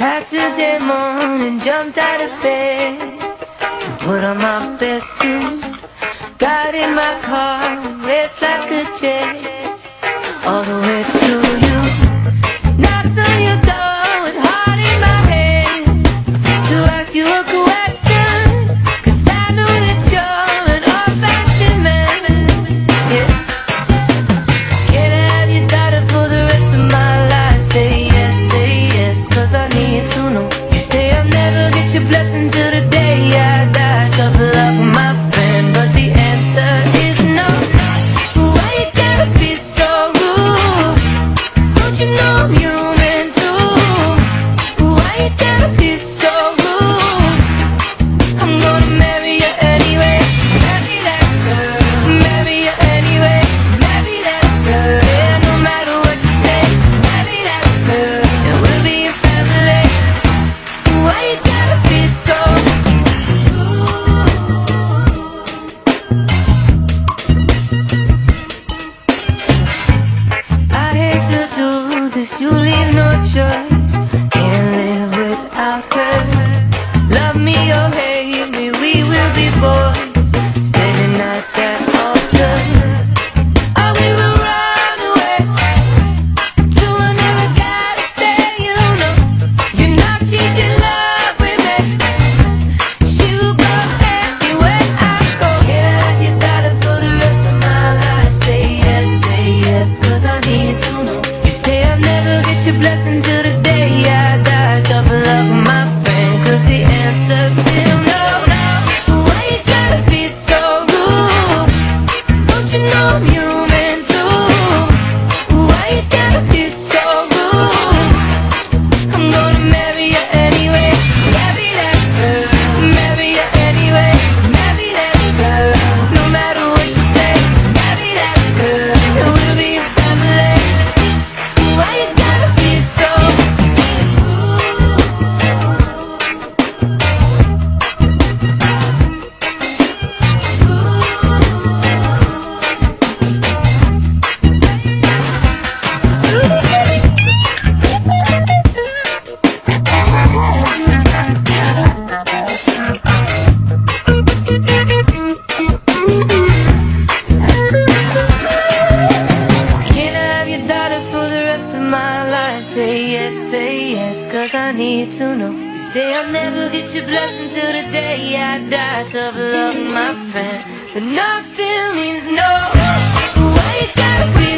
packed a demon and jumped out of bed. Put on my best suit Got in my car, raced like a jet. All the way to your blessing till the day I die. Tough love. you leave no choice. Can't live without her. Love me or hate me, we will be boys. for the rest of my life. Say yes, say yes, cause I need to know. You say I'll never get your blessing till the day I die. Tough love, my friend. But no still means no. Why you gotta be